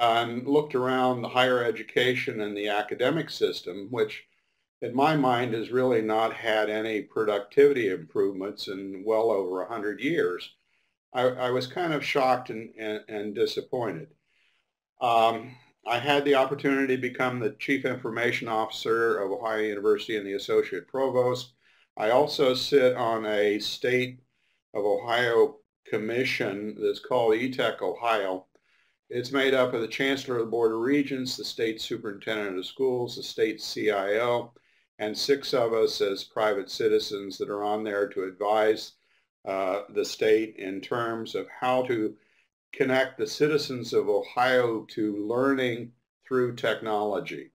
and looked around the higher education and the academic system, which in my mind has really not had any productivity improvements in well over 100 years, I, I was kind of shocked and, and, and disappointed. Um, I had the opportunity to become the Chief Information Officer of Ohio University and the Associate Provost. I also sit on a state of Ohio commission that's called eTech Ohio. It's made up of the Chancellor of the Board of Regents, the State Superintendent of Schools, the State CIO, and six of us as private citizens that are on there to advise uh, the state in terms of how to connect the citizens of Ohio to learning through technology.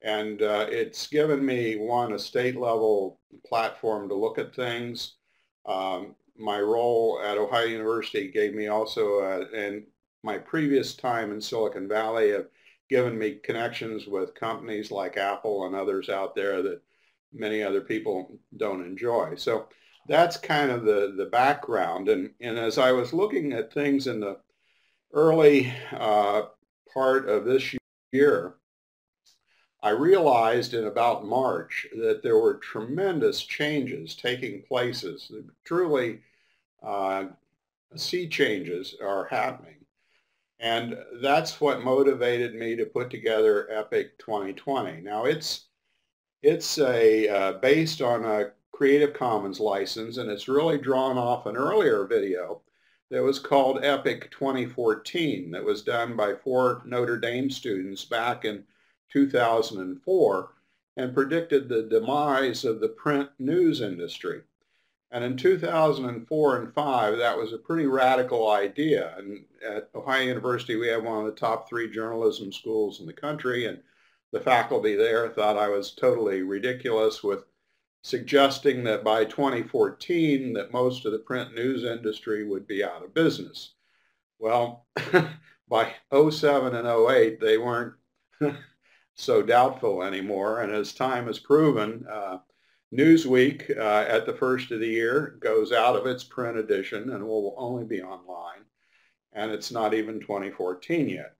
And uh, it's given me, one, a state level platform to look at things. Um, my role at Ohio University gave me also, uh, and my previous time in Silicon Valley have given me connections with companies like Apple and others out there that many other people don't enjoy. So that's kind of the, the background. And, and as I was looking at things in the early uh, part of this year, I realized in about March that there were tremendous changes taking places. Truly, uh, sea changes are happening. And that's what motivated me to put together Epic 2020. Now it's it's a uh, based on a Creative Commons license, and it's really drawn off an earlier video that was called Epic 2014 that was done by four Notre Dame students back in 2004 and predicted the demise of the print news industry. And in 2004 and 5, that was a pretty radical idea. And at Ohio University, we have one of the top three journalism schools in the country, and the faculty there thought I was totally ridiculous with suggesting that by 2014 that most of the print news industry would be out of business. Well, by 07 and 08, they weren't so doubtful anymore. And as time has proven, uh, Newsweek uh, at the first of the year goes out of its print edition and will only be online. And it's not even 2014 yet.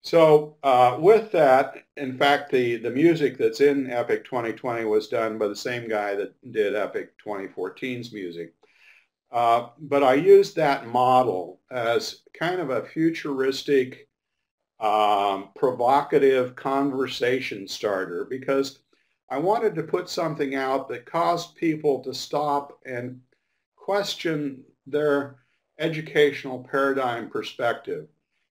So uh, with that, in fact, the, the music that's in Epic 2020 was done by the same guy that did Epic 2014's music. Uh, but I used that model as kind of a futuristic, um, provocative conversation starter because I wanted to put something out that caused people to stop and question their educational paradigm perspective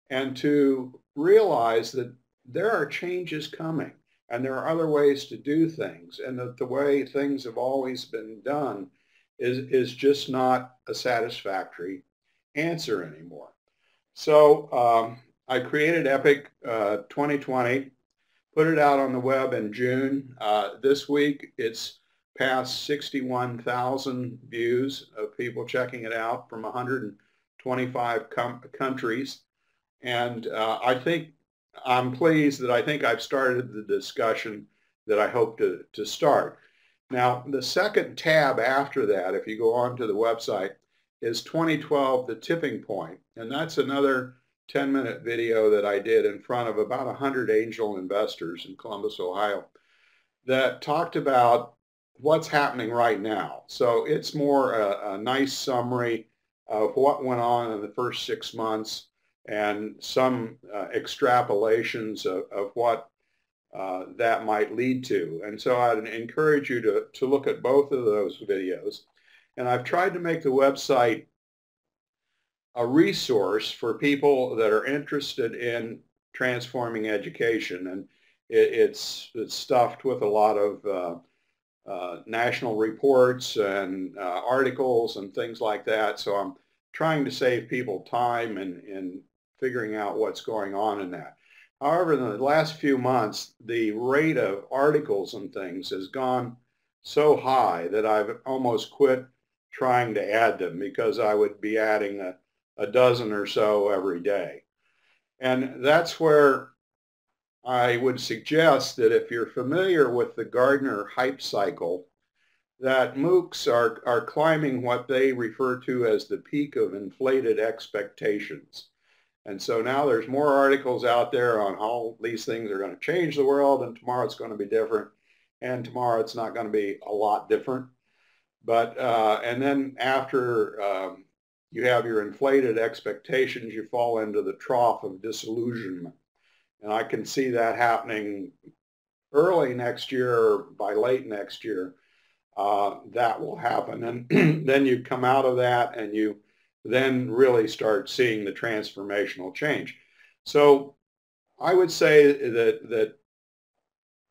and to realize that there are changes coming and there are other ways to do things and that the way things have always been done is, is just not a satisfactory answer anymore. So um, I created Epic uh, 2020, put it out on the web in June. Uh, this week it's past 61,000 views of people checking it out from 125 com- countries. And uh, I think I'm pleased that I think I've started the discussion that I hope to, to start. Now, the second tab after that, if you go on to the website, is 2012, The Tipping Point. And that's another 10-minute video that I did in front of about 100 angel investors in Columbus, Ohio, that talked about what's happening right now. So it's more a, a nice summary of what went on in the first six months and some uh, extrapolations of, of what uh, that might lead to. And so I'd encourage you to, to look at both of those videos. And I've tried to make the website a resource for people that are interested in transforming education. And it, it's, it's stuffed with a lot of uh, uh, national reports and uh, articles and things like that. So I'm trying to save people time and, and figuring out what's going on in that. However, in the last few months, the rate of articles and things has gone so high that I've almost quit trying to add them because I would be adding a, a dozen or so every day. And that's where I would suggest that if you're familiar with the Gartner hype cycle, that MOOCs are, are climbing what they refer to as the peak of inflated expectations. And so now there's more articles out there on how these things are going to change the world and tomorrow it's going to be different and tomorrow it's not going to be a lot different. But, uh, and then after um, you have your inflated expectations, you fall into the trough of disillusionment. And I can see that happening early next year or by late next year. Uh, that will happen. And then you come out of that and you then really start seeing the transformational change. So I would say that, that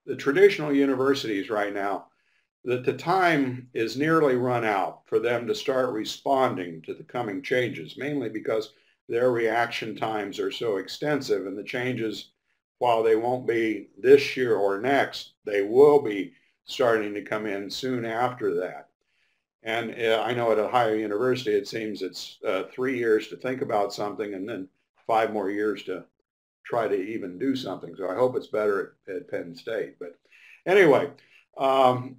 the traditional universities right now, that the time is nearly run out for them to start responding to the coming changes, mainly because their reaction times are so extensive and the changes, while they won't be this year or next, they will be starting to come in soon after that. And uh, I know at Ohio University, it seems it's uh, three years to think about something and then five more years to try to even do something. So I hope it's better at, at Penn State. But anyway, um,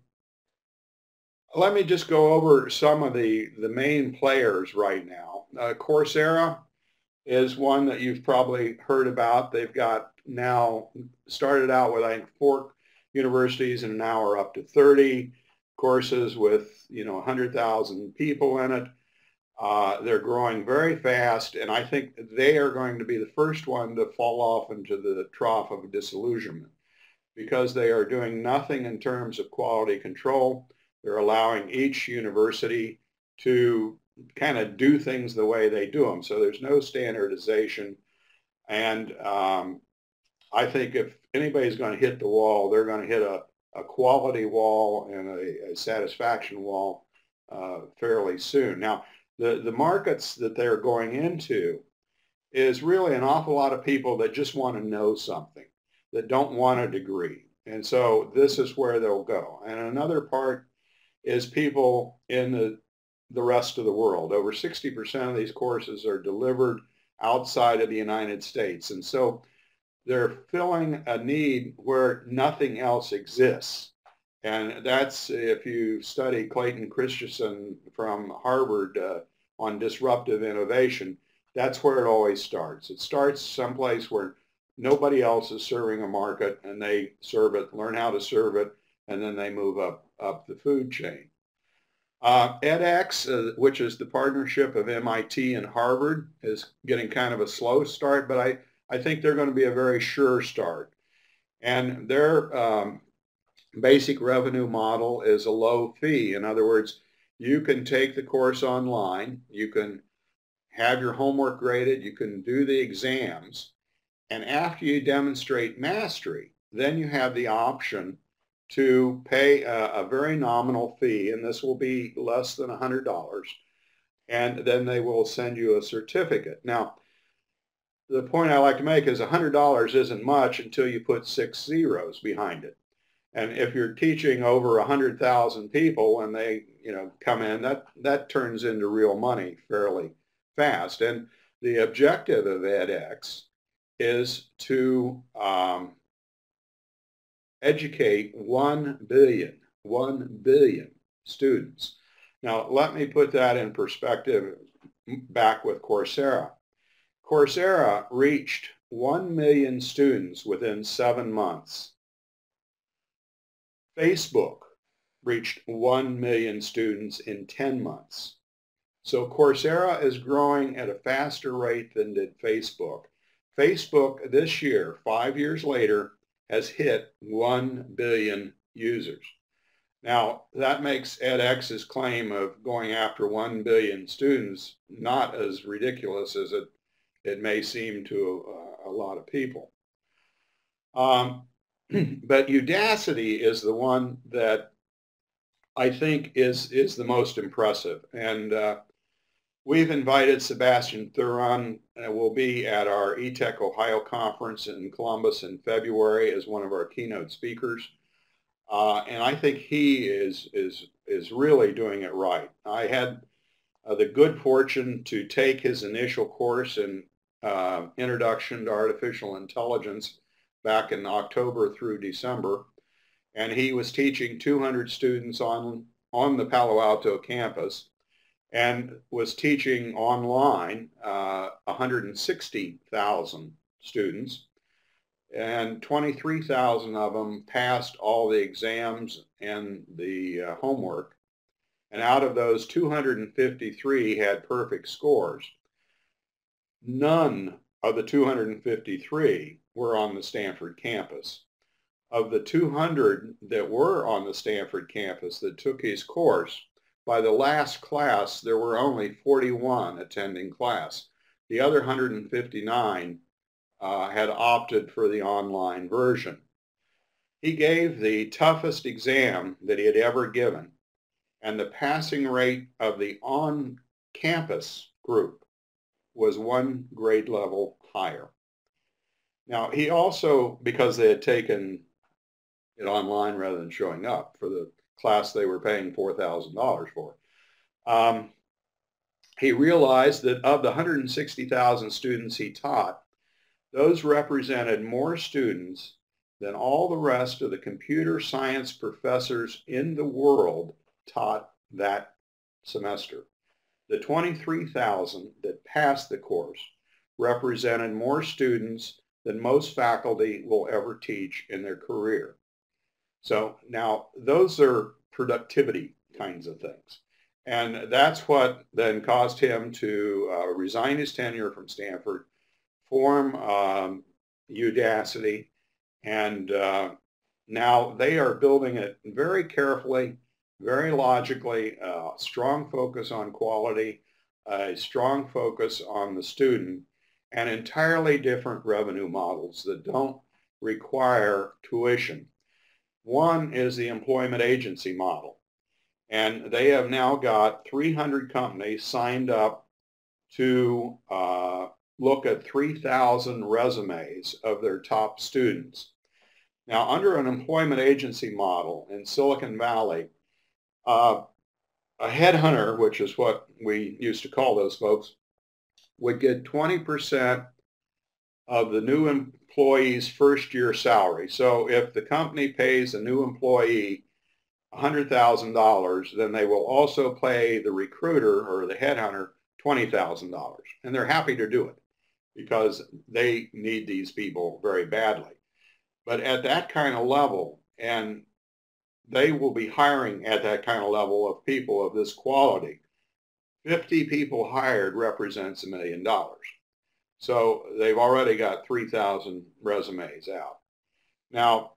let me just go over some of the, the main players right now. Uh, Coursera is one that you've probably heard about. They've got now started out with, I think, four universities and now are up to 30 courses with, you know, 100,000 people in it. Uh, they're growing very fast, and I think they are going to be the first one to fall off into the trough of disillusionment because they are doing nothing in terms of quality control. They're allowing each university to kind of do things the way they do them. So there's no standardization. And um, I think if anybody's going to hit the wall, they're going to hit a, a quality wall and a, a satisfaction wall uh, fairly soon. Now, the, the markets that they're going into is really an awful lot of people that just want to know something, that don't want a degree. And so this is where they'll go. And another part is people in the, the rest of the world. Over 60% of these courses are delivered outside of the United States. And so they're filling a need where nothing else exists. And that's if you study Clayton Christensen from Harvard uh, on disruptive innovation, that's where it always starts. It starts someplace where nobody else is serving a market and they serve it, learn how to serve it, and then they move up, up the food chain. Uh, edX, uh, which is the partnership of MIT and Harvard, is getting kind of a slow start, but I, I think they're going to be a very sure start. And their um, basic revenue model is a low fee. In other words, you can take the course online, you can have your homework graded, you can do the exams, and after you demonstrate mastery, then you have the option to pay a, a very nominal fee, and this will be less than $100, and then they will send you a certificate. Now, the point I like to make is $100 isn't much until you put six zeros behind it. And if you're teaching over 100,000 people and they, you know, come in, that, that turns into real money fairly fast. And the objective of edX is to um, educate 1 billion, 1 billion students. Now, let me put that in perspective back with Coursera. Coursera reached 1 million students within seven months. Facebook reached 1 million students in 10 months. So Coursera is growing at a faster rate than did Facebook. Facebook this year, five years later, has hit 1 billion users. Now, that makes edX's claim of going after 1 billion students not as ridiculous as it it may seem to a, a lot of people. Um, but Udacity is the one that I think is, is the most impressive. And uh, we've invited Sebastian Thrun, and will be at our eTech Ohio conference in Columbus in February as one of our keynote speakers. Uh, and I think he is, is, is really doing it right. I had uh, the good fortune to take his initial course in uh, Introduction to Artificial Intelligence back in October through December. And he was teaching 200 students on, on the Palo Alto campus. And was teaching online uh, 160,000 students and 23,000 of them passed all the exams and the uh, homework. And out of those, 253 had perfect scores. None of the 253 were on the Stanford campus. Of the 200 that were on the Stanford campus that took his course, by the last class, there were only 41 attending class. The other 159 uh, had opted for the online version. He gave the toughest exam that he had ever given, and the passing rate of the on-campus group was one grade level higher. Now, he also, because they had taken it online rather than showing up for the class they were paying $4,000 for, um, he realized that of the 160,000 students he taught, those represented more students than all the rest of the computer science professors in the world taught that semester. The 23,000 that passed the course represented more students than most faculty will ever teach in their career. So now those are productivity kinds of things. And that's what then caused him to uh, resign his tenure from Stanford form um, Udacity, and uh, now they are building it very carefully, very logically, a strong focus on quality, a strong focus on the student, and entirely different revenue models that don't require tuition. One is the employment agency model. And they have now got 300 companies signed up to uh, look at 3,000 resumes of their top students. Now, under an employment agency model in Silicon Valley, uh, a headhunter, which is what we used to call those folks, would get 20% of the new employee's first year salary. So if the company pays a new employee $100,000, then they will also pay the recruiter or the headhunter $20,000. And they're happy to do it because they need these people very badly. But at that kind of level, and they will be hiring at that kind of level of people of this quality, 50 people hired represents a million dollars. So they've already got 3,000 resumes out. Now,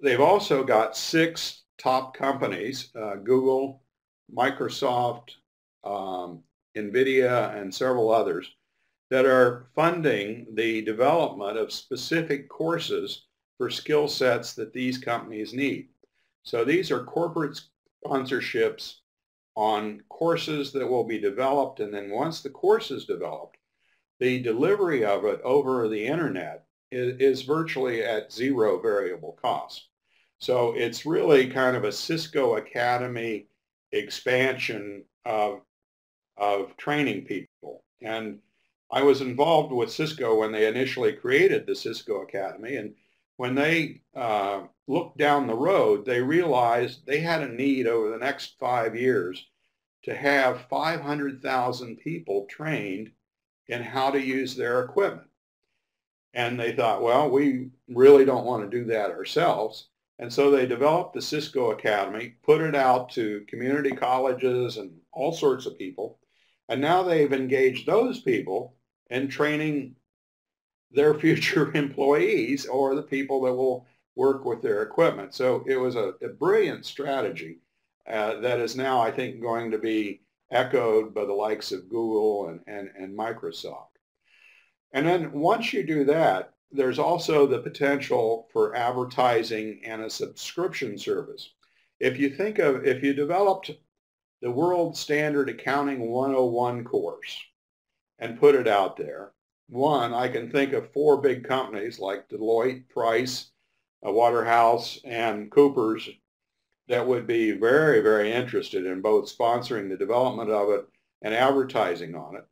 they've also got six top companies, uh, Google, Microsoft, um, NVIDIA, and several others, that are funding the development of specific courses for skill sets that these companies need. So these are corporate sponsorships on courses that will be developed and then once the course is developed, the delivery of it over the internet is, is virtually at zero variable cost. So it's really kind of a Cisco Academy expansion of, of training people. And I was involved with Cisco when they initially created the Cisco Academy. And when they uh, looked down the road, they realized they had a need over the next five years to have 500,000 people trained in how to use their equipment. And they thought, well, we really don't want to do that ourselves. And so they developed the Cisco Academy, put it out to community colleges and all sorts of people. And now they've engaged those people in training their future employees or the people that will work with their equipment. So it was a, a brilliant strategy uh, that is now, I think, going to be echoed by the likes of Google and, and, and Microsoft. And then once you do that, there's also the potential for advertising and a subscription service. If you think of, if you developed the World Standard Accounting 101 course and put it out there, one, I can think of four big companies like Deloitte, Price, uh, Waterhouse, and Coopers that would be very, very interested in both sponsoring the development of it and advertising on it.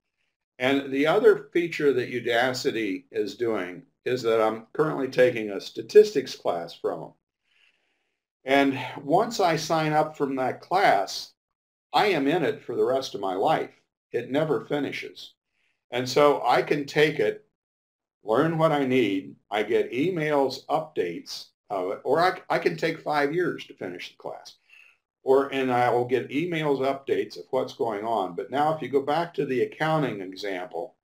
And the other feature that Udacity is doing is that I'm currently taking a statistics class from them. And once I sign up from that class, I am in it for the rest of my life. It never finishes. And so I can take it, learn what I need. I get emails, updates it, or I, I can take five years to finish the class. Or, and I will get emails, updates of what's going on. But now if you go back to the accounting example,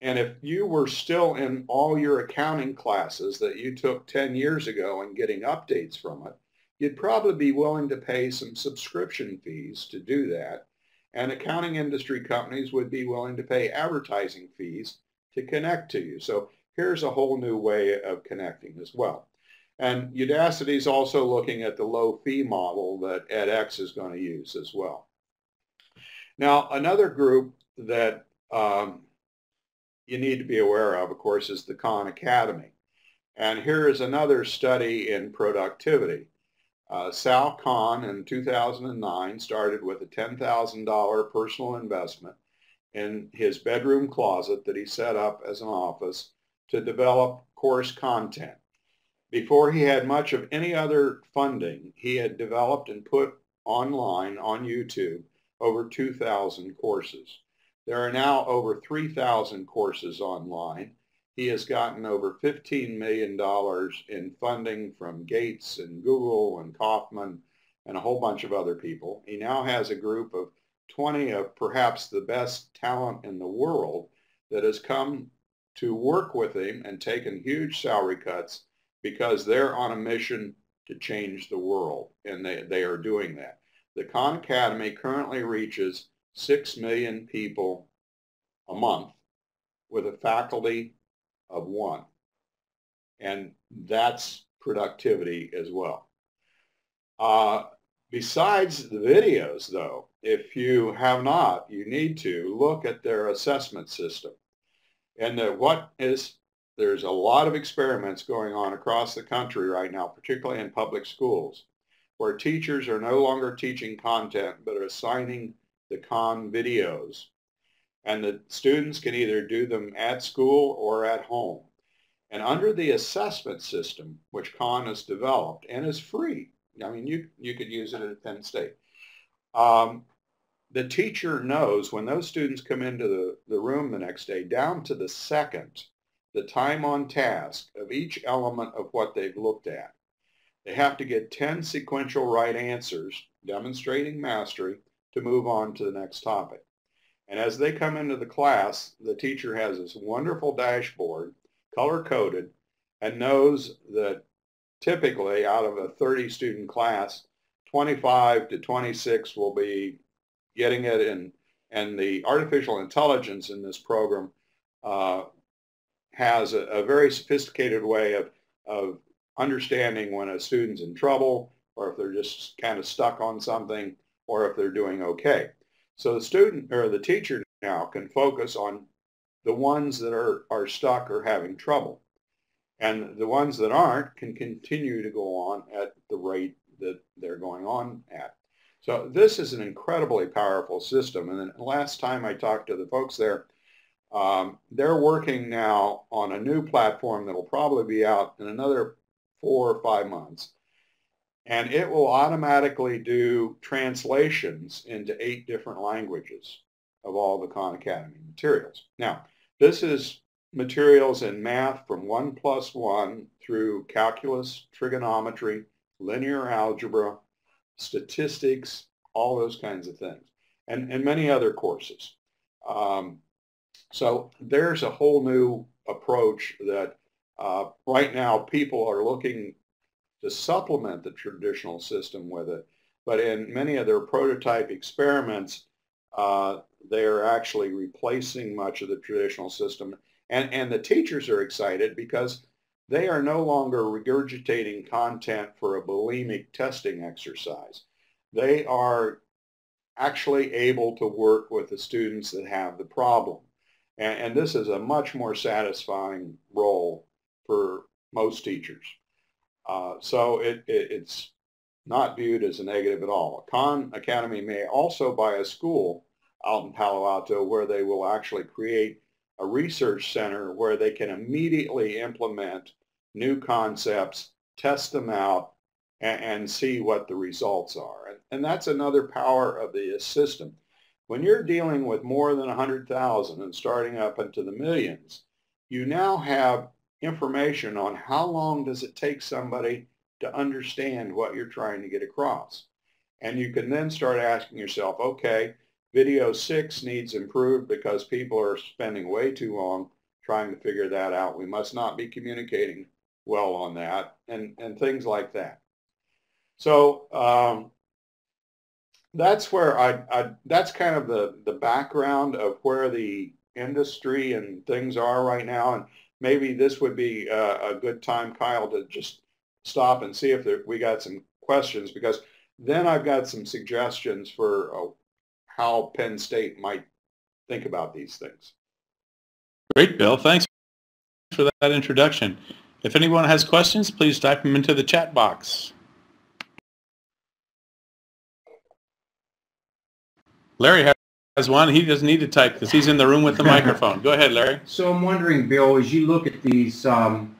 and if you were still in all your accounting classes that you took 10 years ago and getting updates from it, you'd probably be willing to pay some subscription fees to do that. And accounting industry companies would be willing to pay advertising fees to connect to you. So here's a whole new way of connecting as well. And Udacity is also looking at the low fee model that edX is going to use as well. Now, another group that um, you need to be aware of, of course, is the Khan Academy. And here is another study in productivity. Uh, Sal Khan in 2009 started with a $10,000 personal investment in his bedroom closet that he set up as an office to develop course content. Before he had much of any other funding, he had developed and put online on YouTube over 2,000 courses. There are now over 3,000 courses online. He has gotten over $15 million in funding from Gates and Google and Kauffman and a whole bunch of other people. He now has a group of 20 of perhaps the best talent in the world that has come to work with him and taken huge salary cuts because they're on a mission to change the world, and they, they are doing that. The Khan Academy currently reaches 6 million people a month with a faculty of one. And that's productivity as well. Uh, besides the videos, though, if you have not, you need to look at their assessment system. And the, what is, there's a lot of experiments going on across the country right now, particularly in public schools where teachers are no longer teaching content but are assigning the Khan videos. And the students can either do them at school or at home. And under the assessment system, which Khan has developed and is free, I mean, you, you could use it at Penn State, um, the teacher knows when those students come into the, the room the next day, down to the second, the time on task of each element of what they've looked at. They have to get 10 sequential right answers, demonstrating mastery, to move on to the next topic. And as they come into the class, the teacher has this wonderful dashboard, color-coded, and knows that typically out of a 30 student class, 25 to 26 will be getting it in, and the artificial intelligence in this program uh, has a, a, very sophisticated way of, of understanding when a student's in trouble or if they're just kind of stuck on something or if they're doing okay. So the student or the teacher now can focus on the ones that are, are stuck or having trouble. And the ones that aren't can continue to go on at the rate that they're going on at. So this is an incredibly powerful system. And then last time I talked to the folks there, um, they're working now on a new platform that will probably be out in another four or five months. And it will automatically do translations into eight different languages of all the Khan Academy materials. Now, this is materials in math from 1 plus 1 through calculus, trigonometry, linear algebra, statistics, all those kinds of things, and, and many other courses. Um, so there's a whole new approach that uh, right now people are looking to supplement the traditional system with it, but in many of their prototype experiments, uh, they are actually replacing much of the traditional system. And, and the teachers are excited because they are no longer regurgitating content for a bulimic testing exercise. They are actually able to work with the students that have the problem. And, and this is a much more satisfying role for most teachers. Uh, so it, it, it's not viewed as a negative at all. Khan Academy may also buy a school out in Palo Alto where they will actually create a research center where they can immediately implement new concepts, test them out, and, and see what the results are. And, and that's another power of the system. When you're dealing with more than 100,000 and starting up into the millions, you now have information on how long does it take somebody to understand what you're trying to get across. And you can then start asking yourself, okay, video six needs improved because people are spending way too long trying to figure that out. We must not be communicating well on that and, and things like that. So um, that's where I, I, that's kind of the, the background of where the industry and things are right now. And maybe this would be a, a good time, Kyle, to just stop and see if there, we got some questions because then I've got some suggestions for uh, how Penn State might think about these things. Great, Bill. Thanks for that introduction. If anyone has questions, please type them into the chat box. Larry has one. He doesn't need to type because he's in the room with the microphone. Go ahead, Larry. So I'm wondering, Bill, as you look at these um,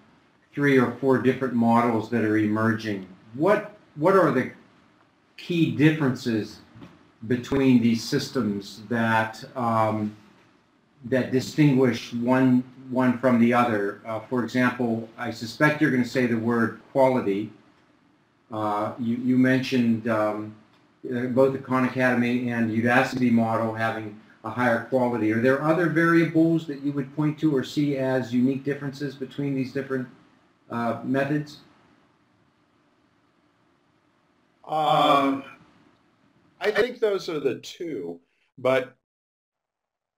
three or four different models that are emerging, what what are the key differences between these systems that um, that distinguish one one from the other? Uh, for example, I suspect you're going to say the word quality. Uh, you, you mentioned um, both the Khan Academy and Udacity model having a higher quality. Are there other variables that you would point to or see as unique differences between these different uh, methods? Um, I think those are the two, but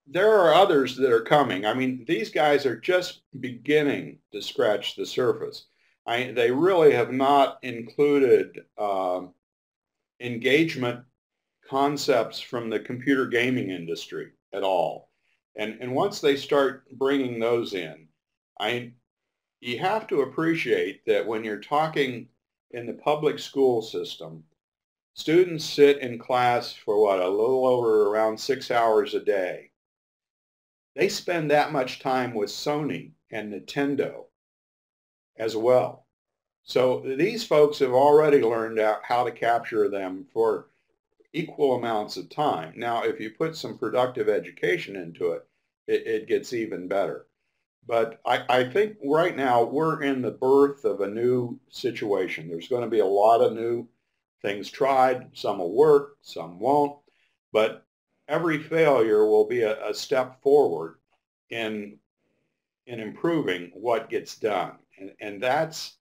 there are others that are coming. I mean, these guys are just beginning to scratch the surface. I, they really have not included um, engagement concepts from the computer gaming industry at all. And, and once they start bringing those in, I, you have to appreciate that when you're talking in the public school system, students sit in class for what, a little over around six hours a day. They spend that much time with Sony and Nintendo as well. So these folks have already learned out how to capture them for equal amounts of time. Now, if you put some productive education into it, it, it gets even better. But I, I, think right now we're in the birth of a new situation. There's going to be a lot of new things tried. Some will work, some won't. But every failure will be a, a step forward in, in improving what gets done. And, and that's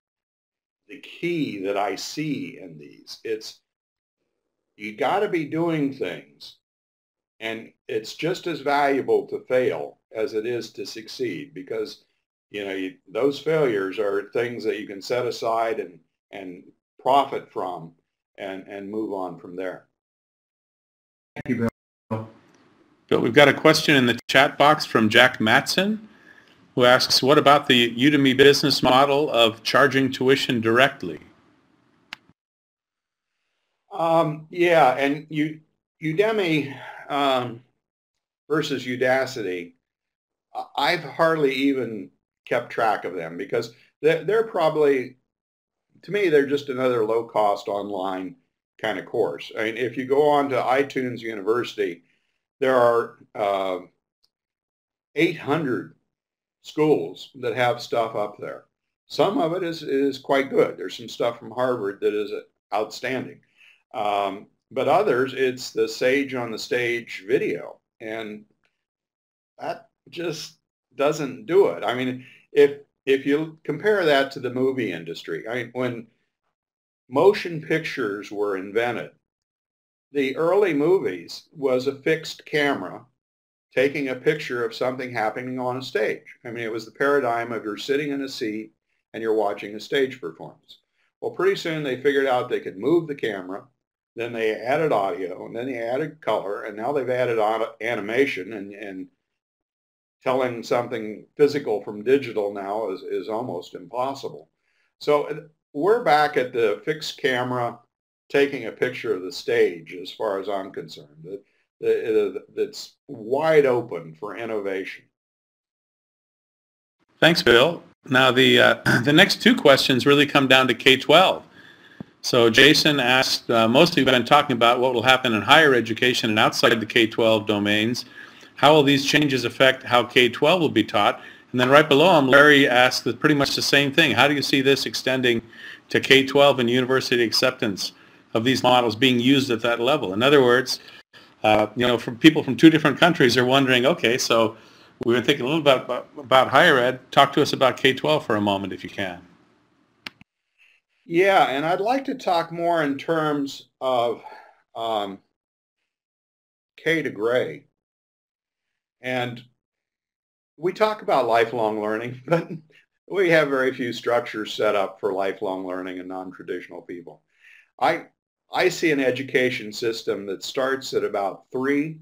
the key that I see in these. It's you got to be doing things and it's just as valuable to fail as it is to succeed because you know you, those failures are things that you can set aside and and profit from and and move on from there. Thank you, Bill. Bill, we've got a question in the chat box from Jack Matson who asks, what about the Udemy business model of charging tuition directly? Um, yeah, and Udemy um, versus Udacity, I've hardly even kept track of them because they're, they're probably, to me, they're just another low-cost online kind of course. I mean, if you go on to iTunes University, there are uh, 800 schools that have stuff up there. Some of it is, is quite good. There's some stuff from Harvard that is outstanding. Um, but others, it's the sage on the stage video. And that just doesn't do it. I mean, if, if you compare that to the movie industry, I when motion pictures were invented, the early movies was a fixed camera taking a picture of something happening on a stage. I mean, it was the paradigm of you're sitting in a seat and you're watching a stage performance. Well, pretty soon they figured out they could move the camera, then they added audio, and then they added color, and now they've added animation and, and telling something physical from digital now is, is almost impossible. So uh, we're back at the fixed camera taking a picture of the stage as far as I'm concerned that's wide open for innovation. Thanks, Bill. Now the uh, the next two questions really come down to K-12. So Jason asked, uh, mostly we've been talking about what will happen in higher education and outside the K-12 domains. How will these changes affect how K-12 will be taught? And then right below him, Larry asked pretty much the same thing. How do you see this extending to K-12 and university acceptance of these models being used at that level? In other words, uh, you know, from people from two different countries are wondering, okay, so we've been thinking a little bit about, about higher ed. Talk to us about K-12 for a moment, if you can. Yeah, and I'd like to talk more in terms of um, K to grade. And we talk about lifelong learning, but we have very few structures set up for lifelong learning and non-traditional people. I, I see an education system that starts at about three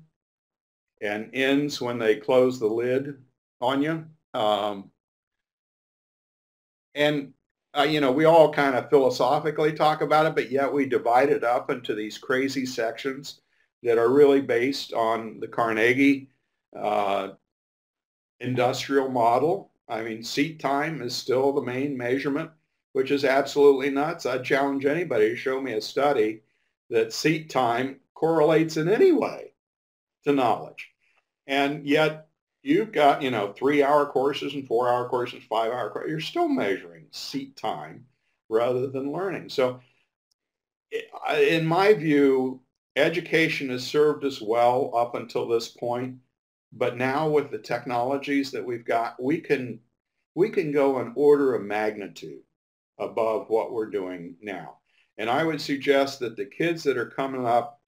and ends when they close the lid on you. Um, and, uh, you know, we all kind of philosophically talk about it, but yet we divide it up into these crazy sections that are really based on the Carnegie uh, industrial model. I mean, seat time is still the main measurement, which is absolutely nuts. I challenge anybody to show me a study that seat time correlates in any way to knowledge. And yet you've got, you know, three-hour courses and four-hour courses, five-hour courses. You're still measuring seat time rather than learning. So in my view, education has served us well up until this point. But now with the technologies that we've got, we can we can go an order of magnitude above what we're doing now. And I would suggest that the kids that are coming up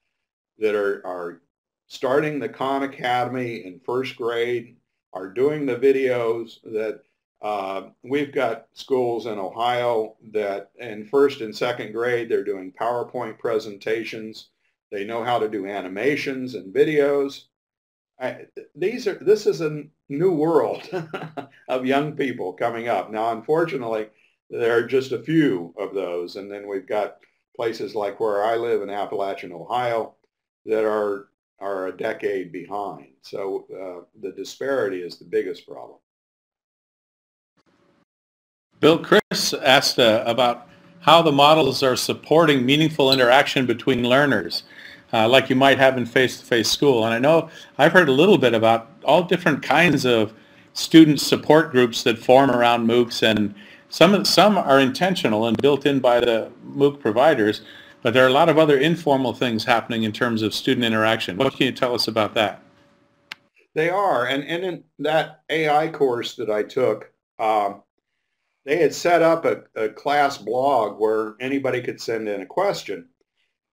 that are, are starting the Khan Academy in first grade are doing the videos that uh, we've got schools in Ohio that in first and second grade, they're doing PowerPoint presentations. They know how to do animations and videos. I, these are this is a new world of young people coming up. Now, unfortunately, there are just a few of those, and then we've got places like where I live in Appalachian, Ohio, that are are a decade behind. So uh, the disparity is the biggest problem. Bill Chris asked uh, about how the models are supporting meaningful interaction between learners uh, like you might have in face-to-face school. And I know I've heard a little bit about all different kinds of student support groups that form around MOOCs, and some some are intentional and built in by the MOOC providers, but there are a lot of other informal things happening in terms of student interaction. What can you tell us about that? They are, and, and in that AI course that I took, um, they had set up a, a class blog where anybody could send in a question.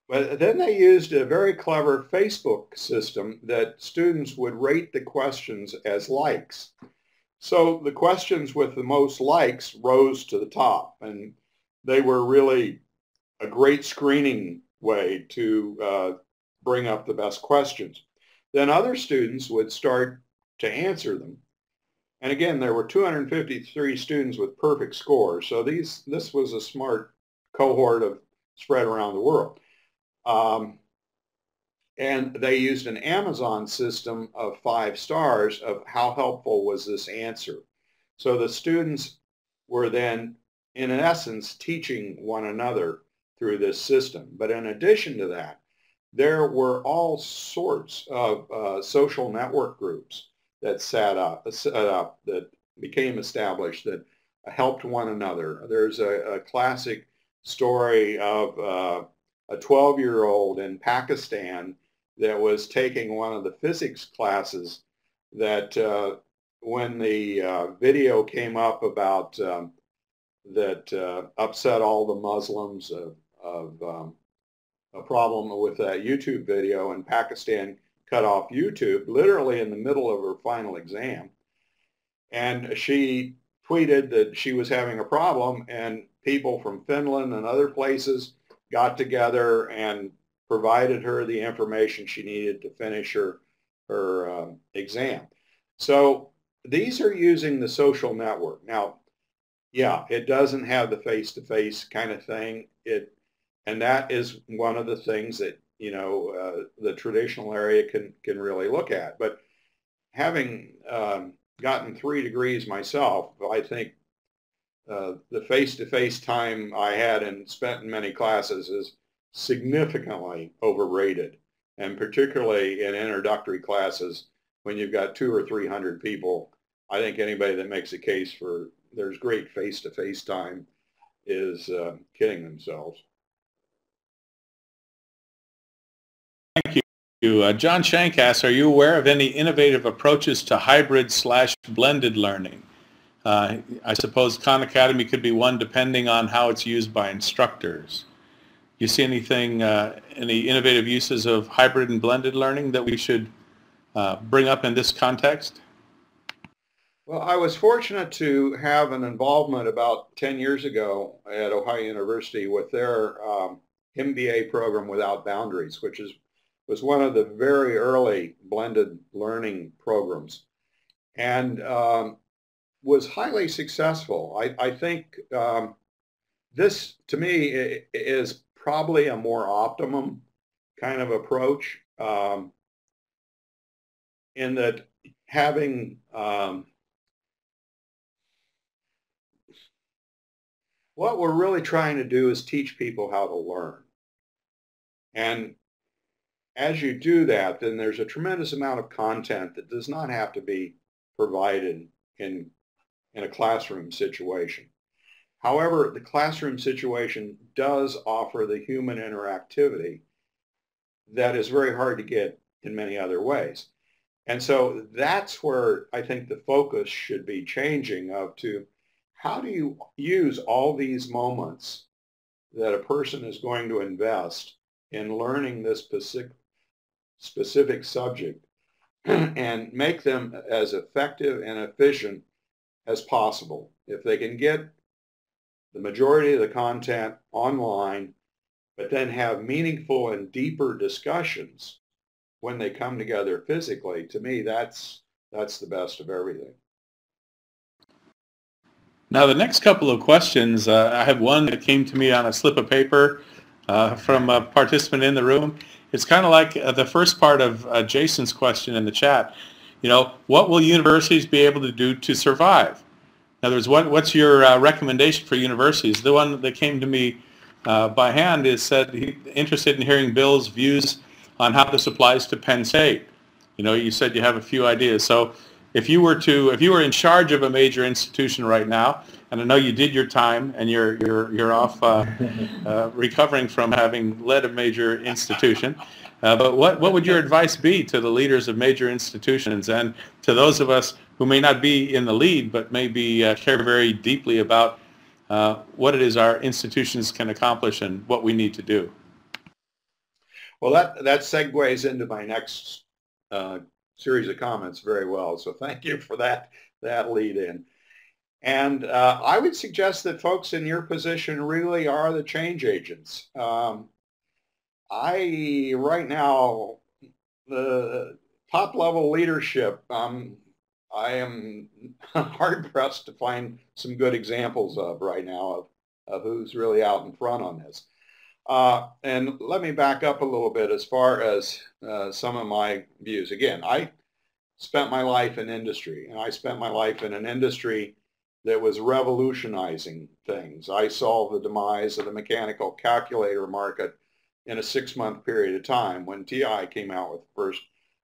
But then they used a very clever Facebook system that students would rate the questions as likes. So the questions with the most likes rose to the top, and they were really a great screening way to uh, bring up the best questions. Then other students would start to answer them. And again, there were 253 students with perfect scores. So these, this was a smart cohort of spread around the world. Um, and they used an Amazon system of five stars of how helpful was this answer. So the students were then, in essence, teaching one another through this system. But in addition to that, there were all sorts of uh, social network groups that sat up, set up that became established that helped one another. There's a, a classic story of uh, a 12-year-old in Pakistan that was taking one of the physics classes that uh, when the uh, video came up about um, that uh, upset all the Muslims of, of um, a problem with that YouTube video and Pakistan cut off YouTube literally in the middle of her final exam. And she tweeted that she was having a problem and people from Finland and other places got together and provided her the information she needed to finish her, her um, exam. So these are using the social network. Now, yeah, it doesn't have the face-to-face kind of thing. It, and that is one of the things that, you know, uh, the traditional area can, can really look at. But having um, gotten three degrees myself, I think uh, the face-to-face time I had and spent in many classes is significantly overrated, and particularly in introductory classes when you've got two or three hundred people. I think anybody that makes a case for there's great face-to-face time is uh, kidding themselves. Thank you. Uh, John Shank asks, are you aware of any innovative approaches to hybrid slash blended learning? Uh, I suppose Khan Academy could be one depending on how it's used by instructors. You see anything, uh, any innovative uses of hybrid and blended learning that we should uh, bring up in this context? Well, I was fortunate to have an involvement about 10 years ago at Ohio University with their um, MBA program Without Boundaries, which is was one of the very early blended learning programs. And um, was highly successful. I, I think um, this, to me, is probably a more optimum kind of approach um, in that having um, what we're really trying to do is teach people how to learn. And as you do that, then there's a tremendous amount of content that does not have to be provided in in a classroom situation. However, the classroom situation does offer the human interactivity that is very hard to get in many other ways. And so that's where I think the focus should be changing of to how do you use all these moments that a person is going to invest in learning this specific, specific subject and make them as effective and efficient as possible. If they can get the majority of the content online, but then have meaningful and deeper discussions when they come together physically, to me, that's, that's the best of everything. Now, the next couple of questions, uh, I have one that came to me on a slip of paper uh, from a participant in the room. It's kind of like uh, the first part of uh, Jason's question in the chat. You know, what will universities be able to do to survive? In other words, what, what's your uh, recommendation for universities? The one that came to me uh, by hand is said he interested in hearing Bill's views on how this applies to Penn State. You know, you said you have a few ideas. So if you were to, if you were in charge of a major institution right now, and I know you did your time and you're, you're, you're off uh, uh, recovering from having led a major institution, uh, but what, what would your advice be to the leaders of major institutions and to those of us who may not be in the lead but maybe uh, care very deeply about uh, what it is our institutions can accomplish and what we need to do? Well, that, that segues into my next uh, series of comments very well. So thank you for that, that lead in. And uh, I would suggest that folks in your position really are the change agents. Um, I, right now, the top level leadership, um, I am hard pressed to find some good examples of right now of, of who's really out in front on this. Uh, and let me back up a little bit as far as uh, some of my views. Again, I spent my life in industry, and I spent my life in an industry that was revolutionizing things. I saw the demise of the mechanical calculator market in a six-month period of time when TI came out with the first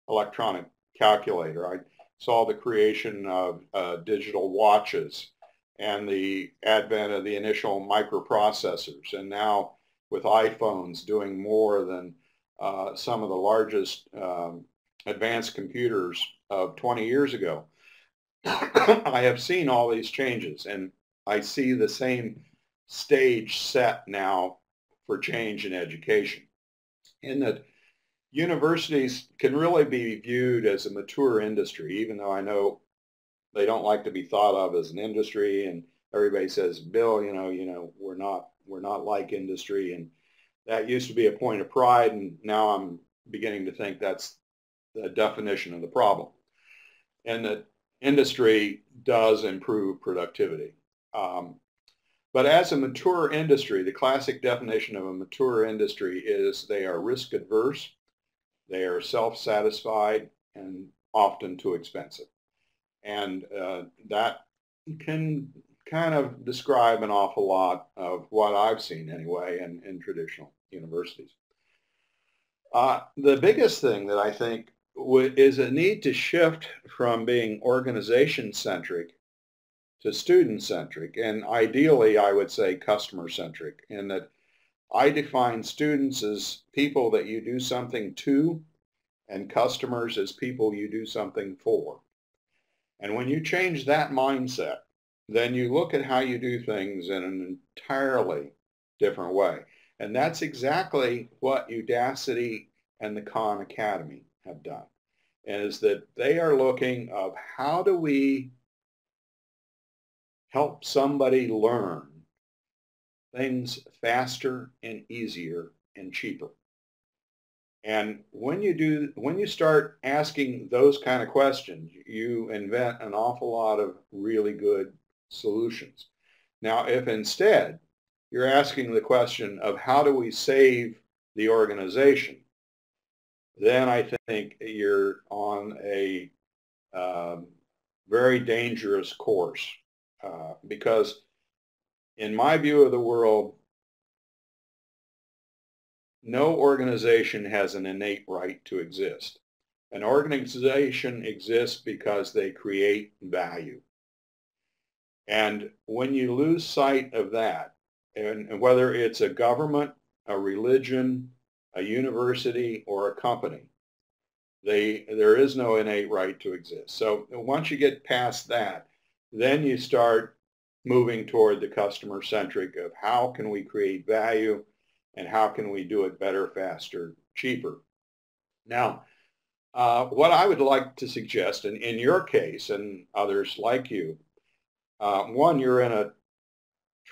electronic calculator. I saw the creation of uh, digital watches and the advent of the initial microprocessors. And now with iPhones doing more than uh, some of the largest um, advanced computers of 20 years ago. I have seen all these changes and I see the same stage set now for change in education in that universities can really be viewed as a mature industry, even though I know they don't like to be thought of as an industry and everybody says, Bill, you know, you know, we're not, we're not like industry. And that used to be a point of pride. And now I'm beginning to think that's the definition of the problem. And that industry does improve productivity. Um, but as a mature industry, the classic definition of a mature industry is they are risk adverse, they are self-satisfied, and often too expensive. And uh, that can kind of describe an awful lot of what I've seen anyway in, in traditional universities. Uh, the biggest thing that I think is a need to shift from being organization-centric to student-centric, and ideally I would say customer-centric, in that I define students as people that you do something to and customers as people you do something for. And when you change that mindset, then you look at how you do things in an entirely different way. And that's exactly what Udacity and the Khan Academy have done, is that they are looking of how do we help somebody learn things faster and easier and cheaper. And when you do, when you start asking those kind of questions, you invent an awful lot of really good solutions. Now, if instead you're asking the question of how do we save the organization, then I think you're on a um, very dangerous course uh, because in my view of the world, no organization has an innate right to exist. An organization exists because they create value. And when you lose sight of that, and, whether it's a government, a religion, a university, or a company, they, there is no innate right to exist. So once you get past that, then you start moving toward the customer centric of how can we create value and how can we do it better, faster, cheaper. Now, uh, what I would like to suggest, and in your case and others like you, uh, one, you're in a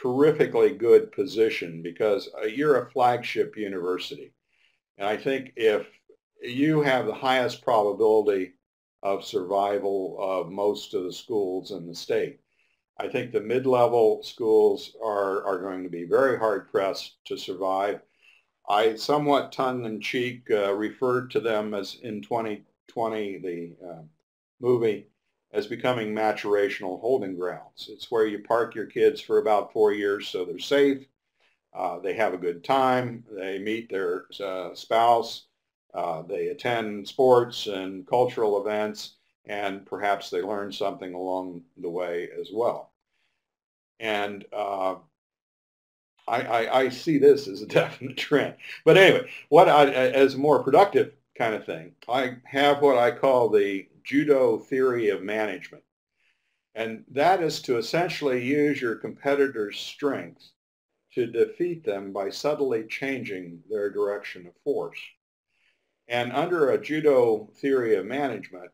terrifically good position because uh, you're a flagship university. And I think if you have the highest probability of survival of most of the schools in the state, I think the mid-level schools are, are going to be very hard-pressed to survive. I somewhat tongue-in-cheek uh, referred to them as in 2020, the uh, movie, as becoming maturational holding grounds. It's where you park your kids for about four years so they're safe, uh, they have a good time, they meet their uh, spouse, uh, they attend sports and cultural events, and perhaps they learn something along the way as well. And uh, I, I, I, see this as a definite trend. But anyway, what I, as a more productive kind of thing, I have what I call the judo theory of management. And that is to essentially use your competitor's strengths to defeat them by subtly changing their direction of force. And under a judo theory of management,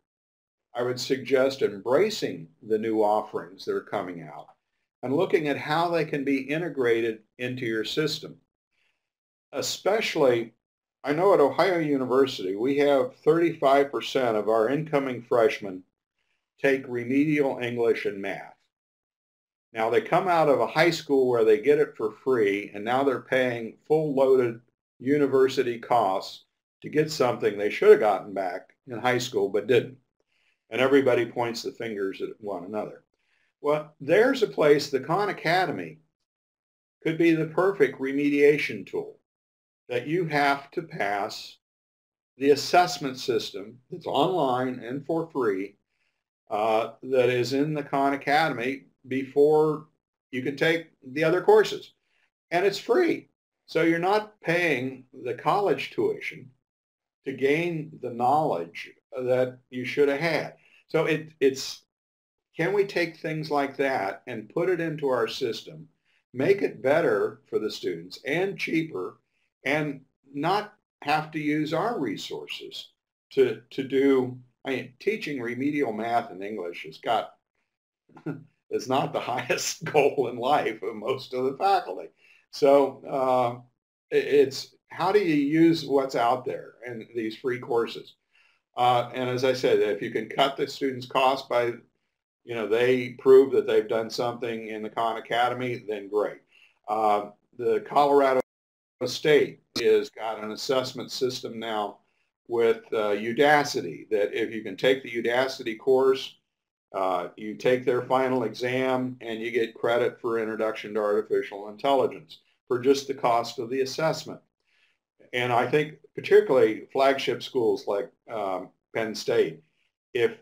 I would suggest embracing the new offerings that are coming out and looking at how they can be integrated into your system. Especially, I know at Ohio University, we have 35% of our incoming freshmen take remedial English and math. Now they come out of a high school where they get it for free and now they're paying full loaded university costs to get something they should have gotten back in high school but didn't. And everybody points the fingers at one another. Well, there's a place, the Khan Academy could be the perfect remediation tool that you have to pass the assessment system that's online and for free uh, that is in the Khan Academy before you can take the other courses. And it's free. So you're not paying the college tuition to gain the knowledge that you should have had. So it, it's can we take things like that and put it into our system, make it better for the students and cheaper, and not have to use our resources to, to do, I mean, teaching remedial math and English has got, is not the highest goal in life of most of the faculty. So uh, it's how do you use what's out there in these free courses? Uh, and as I said, if you can cut the students' cost by you know, they prove that they've done something in the Khan Academy, then great. Uh, the Colorado State has got an assessment system now with uh, Udacity that if you can take the Udacity course Uh, you take their final exam and you get credit for Introduction to Artificial Intelligence for just the cost of the assessment. And I think particularly flagship schools like um, Penn State, if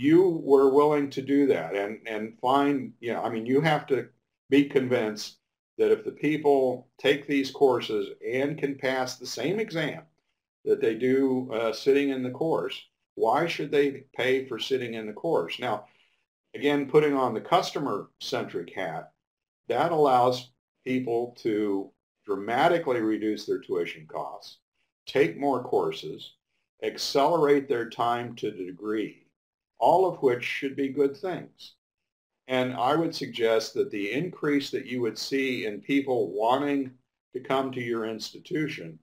you were willing to do that and, and find, you know, I mean, you have to be convinced that if the people take these courses and can pass the same exam that they do uh, sitting in the course, why should they pay for sitting in the course? Now, again, putting on the customer-centric hat, that allows people to dramatically reduce their tuition costs, take more courses, accelerate their time to the degree, all of which should be good things. And I would suggest that the increase that you would see in people wanting to come to your institution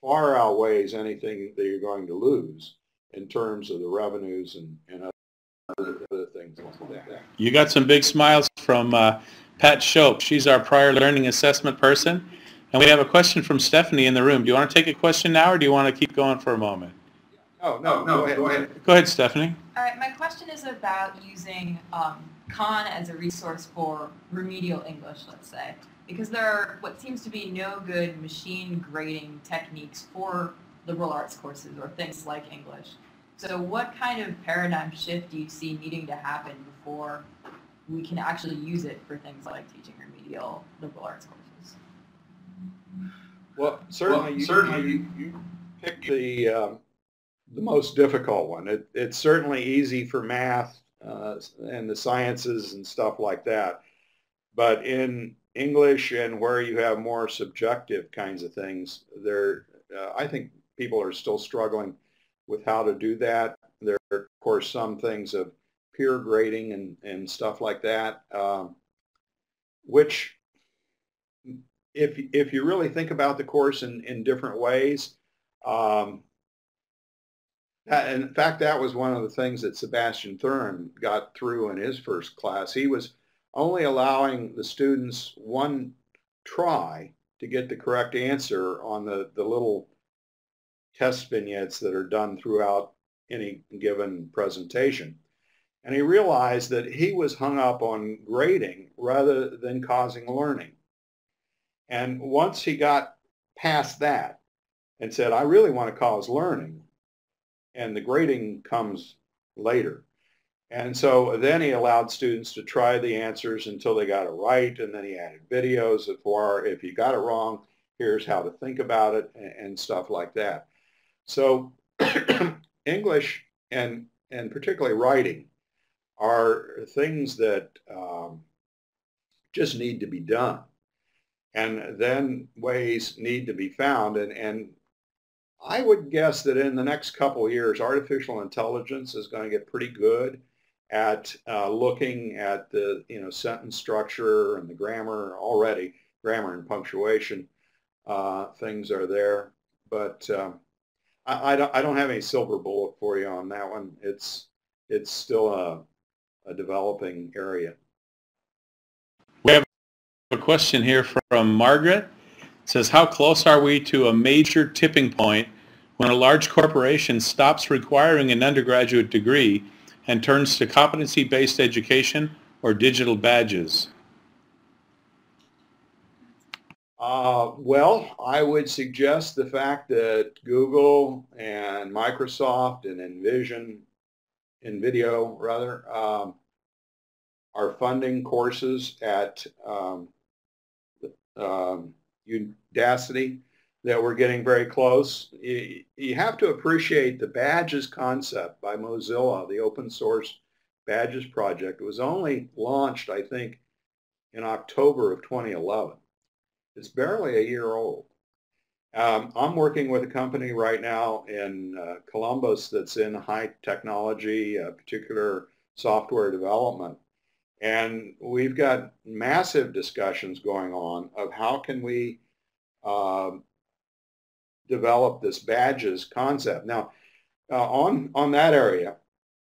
far outweighs anything that you're going to lose in terms of the revenues and, and other, other things like that. You got some big smiles from uh, Pat Shope. She's our prior learning assessment person. And we have a question from Stephanie in the room. Do you want to take a question now or do you want to keep going for a moment? Oh, no, no, go ahead. Go ahead, go ahead Stephanie. All right, my question is about using um, Khan as a resource for remedial English, let's say, because there are what seems to be no good machine grading techniques for liberal arts courses or things like English. So what kind of paradigm shift do you see needing to happen before we can actually use it for things like teaching remedial liberal arts courses? Well, certainly, well, you, certainly you, you picked the, uh, the most difficult one. It, it's certainly easy for math uh, and the sciences and stuff like that. But in English and where you have more subjective kinds of things, there, uh, I think people are still struggling with how to do that. There are, of course, some things of peer grading and, and stuff like that, um, which if, if you really think about the course in, in different ways, um, Uh, in fact, that was one of the things that Sebastian Thrun got through in his first class. He was only allowing the students one try to get the correct answer on the, the little test vignettes that are done throughout any given presentation. And he realized that he was hung up on grading rather than causing learning. And once he got past that and said, I really want to cause learning, and the grading comes later. And so then he allowed students to try the answers until they got it right, and then he added videos for if you got it wrong, here's how to think about it, and, stuff like that. So English and, and particularly writing are things that um, just need to be done. And then ways need to be found. And, and I would guess that in the next couple years, artificial intelligence is going to get pretty good at uh, looking at the you know sentence structure and the grammar already, grammar and punctuation uh, things are there. But um, I, I, don't, I don't have any silver bullet for you on that one. It's it's still a, a developing area. We have a question here from Margaret. Says, how close are we to a major tipping point when a large corporation stops requiring an undergraduate degree and turns to competency-based education or digital badges? Uh, well, I would suggest the fact that Google and Microsoft and Envision, NVIDIA rather, um, are funding courses at um, um, Udacity that we're getting very close. You, have to appreciate the badges concept by Mozilla, the open source badges project. It was only launched, I think, in October of 2011. It's barely a year old. Um, I'm working with a company right now in uh, Columbus that's in high technology, uh, particular software development. And we've got massive discussions going on of how can we uh, develop this badges concept. Now, uh, on, on that area,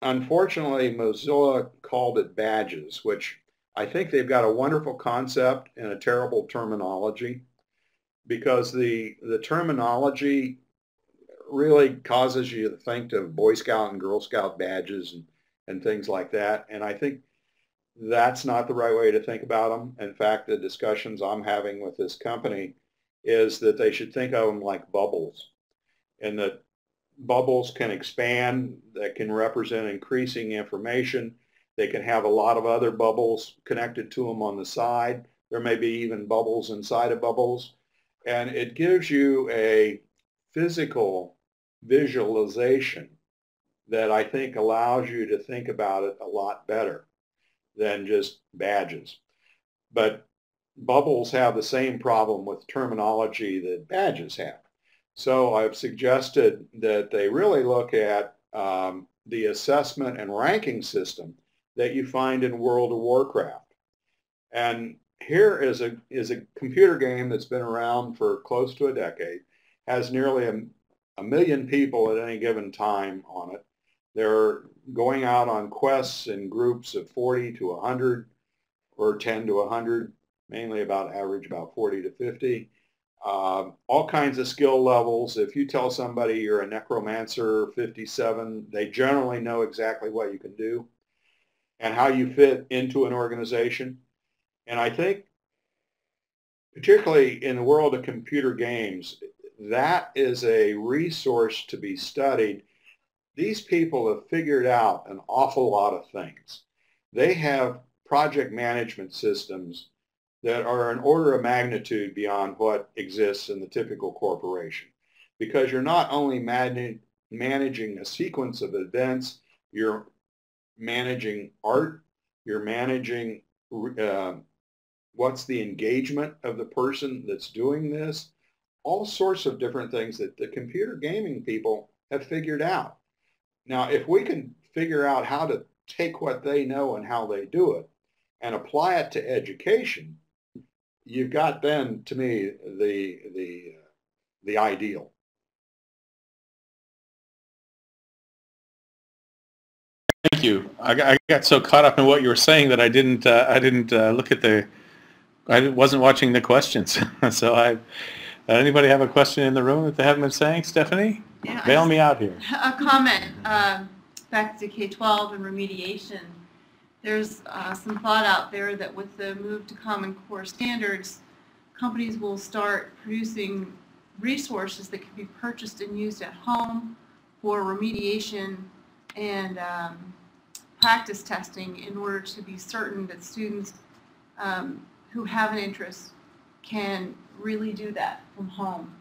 unfortunately, Mozilla called it badges, which I think they've got a wonderful concept and a terrible terminology because the, the terminology really causes you to think of Boy Scout and Girl Scout badges and and things like that. And I think that's not the right way to think about them. In fact, the discussions I'm having with this company is that they should think of them like bubbles and that bubbles can expand that can represent increasing information. They can have a lot of other bubbles connected to them on the side. There may be even bubbles inside of bubbles. And it gives you a physical visualization that I think allows you to think about it a lot better than just badges. But bubbles have the same problem with terminology that badges have. So I've suggested that they really look at um, the assessment and ranking system that you find in World of Warcraft. And here is a, is a computer game that's been around for close to a decade, has nearly a, a million people at any given time on it. They're going out on quests in groups of 40 to 100 or 10 to 100, mainly about average about 40 to 50. Uh, all kinds of skill levels. If you tell somebody you're a necromancer 57, they generally know exactly what you can do and how you fit into an organization. And I think, particularly in the world of computer games, that is a resource to be studied. These people have figured out an awful lot of things. They have project management systems that are an order of magnitude beyond what exists in the typical corporation. Because you're not only man managing a sequence of events, you're managing art, you're managing uh, what's the engagement of the person that's doing this, all sorts of different things that the computer gaming people have figured out. Now, if we can figure out how to take what they know and how they do it and apply it to education, you've got then, to me, the the uh, the ideal. Thank you. I, I, got so caught up in what you were saying that I didn't uh, I didn't uh, look at the I wasn't watching the questions. so I anybody have a question in the room that they haven't been saying? Stephanie, yeah, bail me out here. A comment um, back to K-12 and remediation there's uh, some thought out there that with the move to Common Core standards, companies will start producing resources that can be purchased and used at home for remediation and um, practice testing in order to be certain that students um, who have an interest can really do that from home.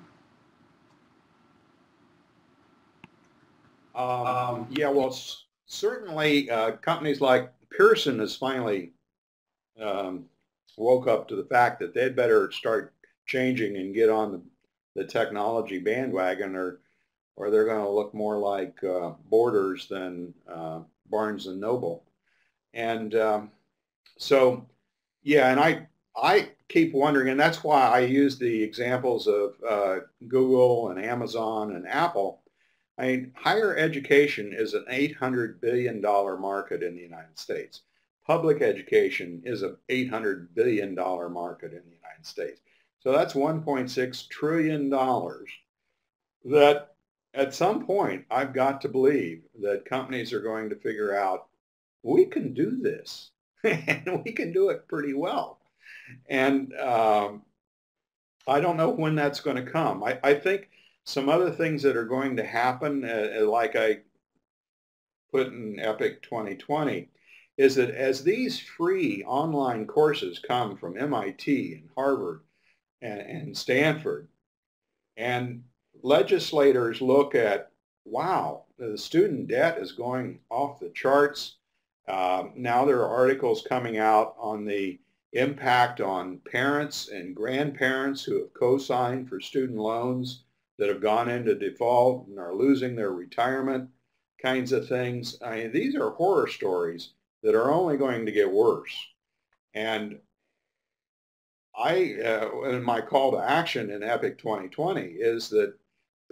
Um, yeah, well, certainly uh, companies like Pearson has finally um, woke up to the fact that they'd better start changing and get on the, the technology bandwagon or or they're going to look more like uh, Borders than uh, Barnes and Noble. And um, so, yeah, and I I keep wondering, and that's why I use the examples of uh, Google and Amazon and Apple I mean, higher education is an $800 billion market in the United States. Public education is an $800 billion market in the United States. So that's $1.6 trillion that at some point I've got to believe that companies are going to figure out we can do this and we can do it pretty well. And um, I don't know when that's going to come. I, I think some other things that are going to happen, uh, uh like I put in EPIC 2020, is that as these free online courses come from MIT and Harvard and, and Stanford, and legislators look at, wow, the student debt is going off the charts. Uh, now there are articles coming out on the impact on parents and grandparents who have co-signed for student loans that have gone into default and are losing their retirement kinds of things. I mean, these are horror stories that are only going to get worse. And I, uh, in my call to action in EPIC 2020 is that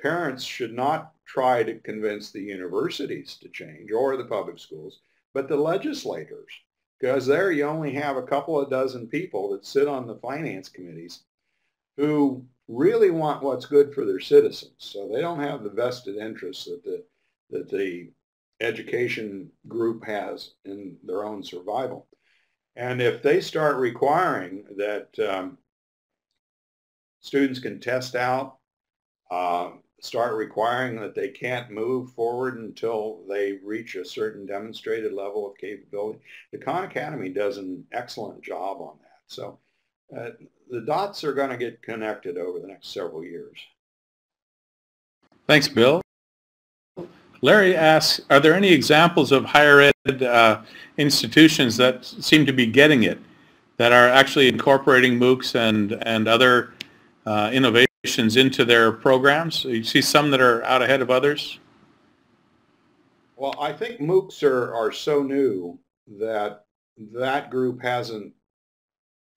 parents should not try to convince the universities to change or the public schools, but the legislators, because there you only have a couple of dozen people that sit on the finance committees who really want what's good for their citizens. So they don't have the vested interests that the that the education group has in their own survival. And if they start requiring that um, students can test out, uh, start requiring that they can't move forward until they reach a certain demonstrated level of capability, the Khan Academy does an excellent job on that. So uh, the dots are going to get connected over the next several years. Thanks, Bill. Larry asks, are there any examples of higher ed uh, institutions that seem to be getting it, that are actually incorporating MOOCs and, and other uh, innovations into their programs? You see some that are out ahead of others? Well, I think MOOCs are, are so new that that group hasn't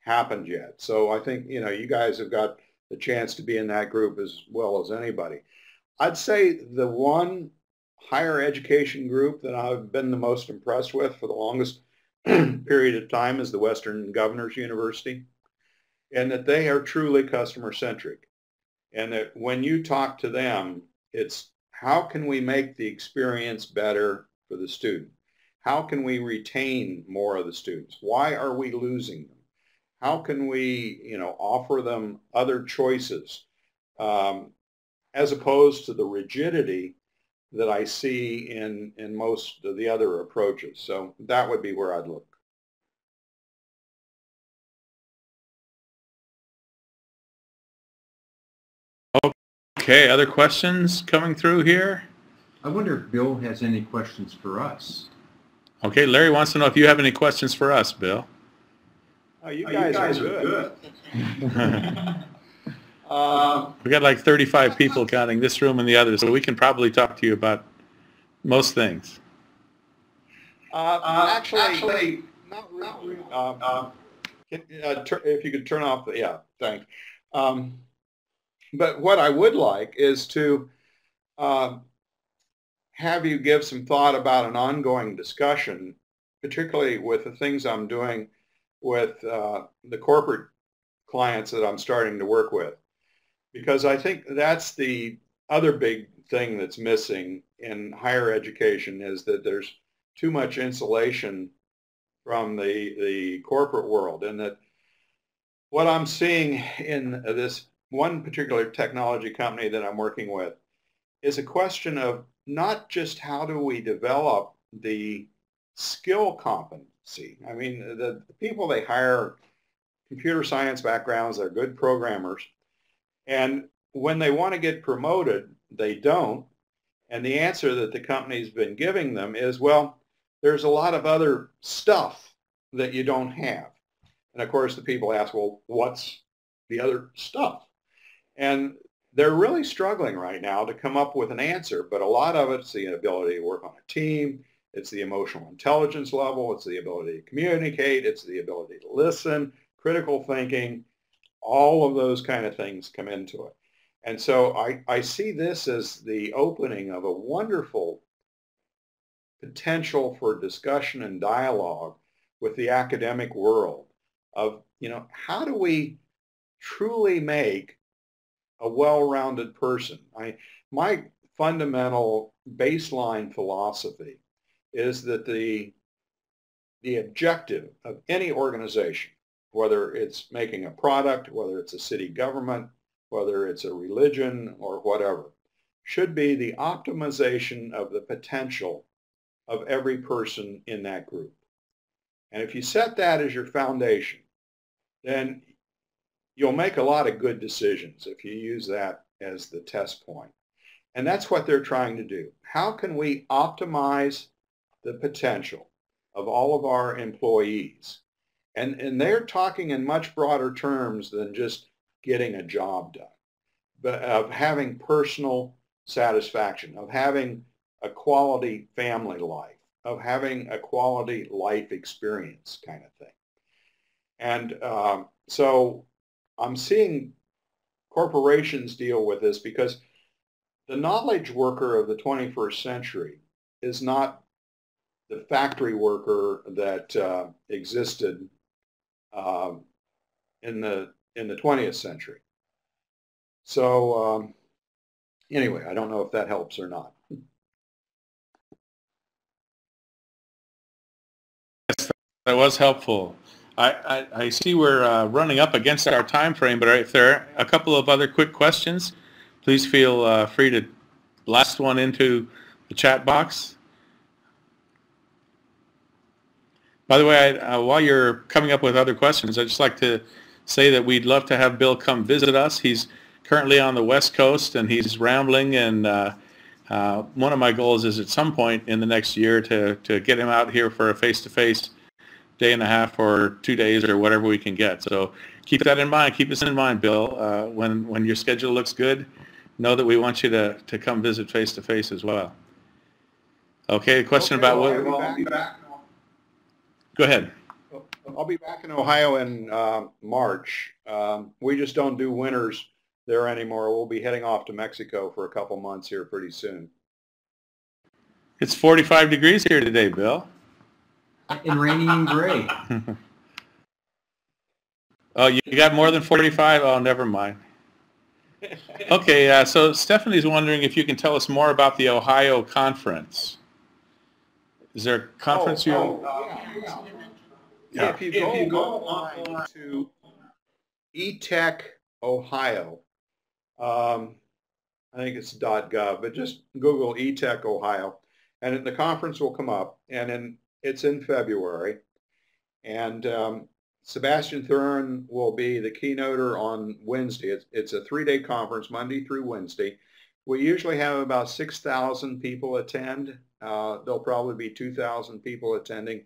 happened yet. So I think, you know, you guys have got the chance to be in that group as well as anybody. I'd say the one higher education group that I've been the most impressed with for the longest period of time is the Western Governors University, and that they are truly customer centric. And that when you talk to them, it's how can we make the experience better for the student? How can we retain more of the students? Why are we losing them? How can we, you know, offer them other choices um, as opposed to the rigidity that I see in, in most of the other approaches. So that would be where I'd look. Okay, other questions coming through here? I wonder if Bill has any questions for us. Okay, Larry wants to know if you have any questions for us, Bill. Oh, you, guys, oh, you guys, are, are good. good. Um, we got like 35 people counting this room and the others, so we can probably talk to you about most things. Uh, uh, actually, actually, not really. Um, uh, if you could turn off the, yeah, thanks. Um, but what I would like is to um, have you give some thought about an ongoing discussion, particularly with the things I'm doing with uh, the corporate clients that I'm starting to work with. Because I think that's the other big thing that's missing in higher education is that there's too much insulation from the, the corporate world and that what I'm seeing in this one particular technology company that I'm working with is a question of not just how do we develop the skill competency. I mean, the, the people they hire, computer science backgrounds, they're good programmers, and when they want to get promoted, they don't. And the answer that the company's been giving them is, well, there's a lot of other stuff that you don't have. And of course, the people ask, well, what's the other stuff? And they're really struggling right now to come up with an answer, but a lot of it's the ability to work on a team, it's the emotional intelligence level, it's the ability to communicate, it's the ability to listen, critical thinking, all of those kind of things come into it. And so I, I see this as the opening of a wonderful potential for discussion and dialogue with the academic world of, you know, how do we truly make a well-rounded person? I, my fundamental baseline philosophy is that the, the objective of any organization whether it's making a product, whether it's a city government, whether it's a religion or whatever, should be the optimization of the potential of every person in that group. And if you set that as your foundation, then you'll make a lot of good decisions if you use that as the test point. And that's what they're trying to do. How can we optimize the potential of all of our employees and, and they're talking in much broader terms than just getting a job done, but of having personal satisfaction, of having a quality family life, of having a quality life experience kind of thing. And um, so I'm seeing corporations deal with this because the knowledge worker of the 21st century is not the factory worker that uh, existed uh, in the in the 20th century. So um, anyway, I don't know if that helps or not. Yes, that was helpful. I, I, I see we're uh, running up against our time frame, but if there are a couple of other quick questions, please feel uh, free to blast one into the chat box. By the way, I, uh, while you're coming up with other questions, I'd just like to say that we'd love to have Bill come visit us. He's currently on the West Coast and he's rambling and uh, uh, one of my goals is at some point in the next year to, to get him out here for a face-to-face day and a half or two days or whatever we can get. So keep that in mind. Keep this in mind, Bill. Uh, when, when your schedule looks good, know that we want you to, to come visit face-to-face as well. Okay, question Okay, about what? I will- I'll be back. Go ahead. I'll be back in Ohio in uh, March. Um, we just don't do winters there anymore. We'll be heading off to Mexico for a couple months here pretty soon. It's 45 degrees here today, Bill. And rainy and gray. Oh, you you got more than 45? Oh, never mind. Okay, uh, so Stephanie's wondering if you can tell us more about the Ohio conference. Is there a conference you? Oh, oh, Yeah. If you go, go online to eTech Ohio, um, I think it's .gov, but just Google eTech Ohio, and the conference will come up, and then it's in February, and um, Sebastian Thrun will be the keynoter on Wednesday. It's, it's a three-day conference, Monday through Wednesday. We usually have about 6,000 people attend. Uh, there'll probably be 2,000 people attending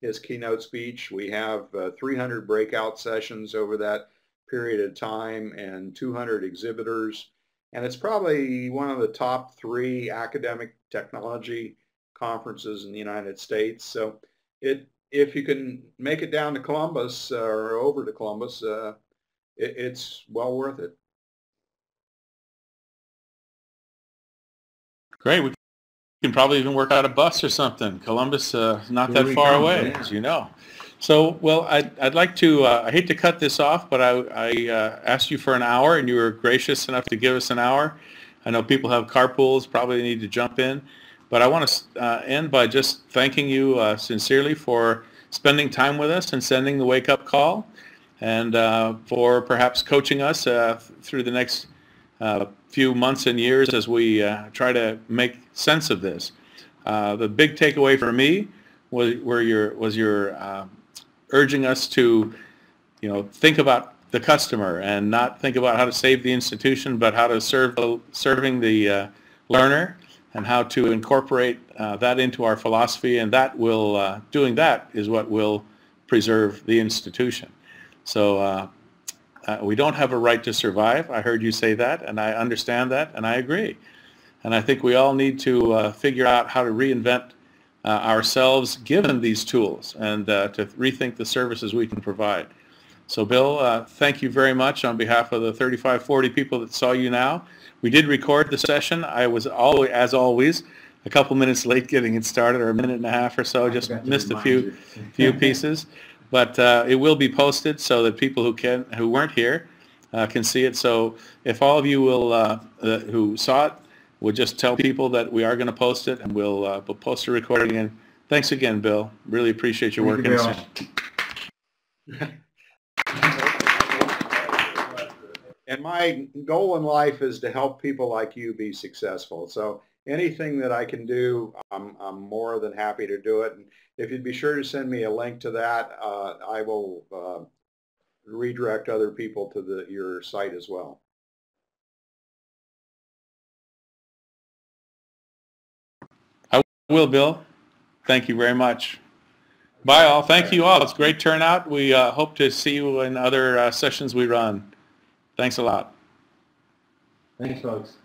his keynote speech. We have uh, 300 breakout sessions over that period of time and 200 exhibitors. And it's probably one of the top three academic technology conferences in the United States. So it, if you can make it down to Columbus uh, or over to Columbus, uh, it, it's well worth it. Great. We can probably even work out a bus or something. Columbus, uh, not Here that far away, yeah. as you know. So, well, I'd, I'd like to, uh, I hate to cut this off, but I, I uh, asked you for an hour and you were gracious enough to give us an hour. I know people have carpools, probably need to jump in. But I want to uh, end by just thanking you uh, sincerely for spending time with us and sending the wake-up call and uh, for perhaps coaching us uh, through the next uh, few months and years as we uh, try to make sense of this. Uh, the big takeaway for me was your was your uh, urging us to, you know, think about the customer and not think about how to save the institution, but how to serve the serving the uh, learner and how to incorporate uh, that into our philosophy, and that will uh, doing that is what will preserve the institution. So. Uh, we don't have a right to survive. I heard you say that, and I understand that, and I agree. And I think we all need to uh, figure out how to reinvent uh, ourselves given these tools and uh, to rethink the services we can provide. So Bill, uh, thank you very much on behalf of the 35, 40 people that saw you now. We did record the session. I was always, as always, a couple minutes late getting it started, or a minute and a half or so. Just missed a few few pieces. But uh, it will be posted so that people who can who weren't here uh, can see it. So if all of you will uh, uh, who saw it would just tell people that we are going to post it, and we'll uh, we'll post a recording. And thanks again, Bill. Really appreciate your Thank work. you, in Bill. this. And my goal in life is to help people like you be successful. So anything that I can do, I'm, I'm more than happy to do it. And if you'd be sure to send me a link to that, uh, I will uh, redirect other people to the, your site as well. I will, Bill. Thank you very much. Bye, all. Thank you all. It's great turnout. We uh, hope to see you in other uh, sessions we run. Thanks a lot. Thanks, folks.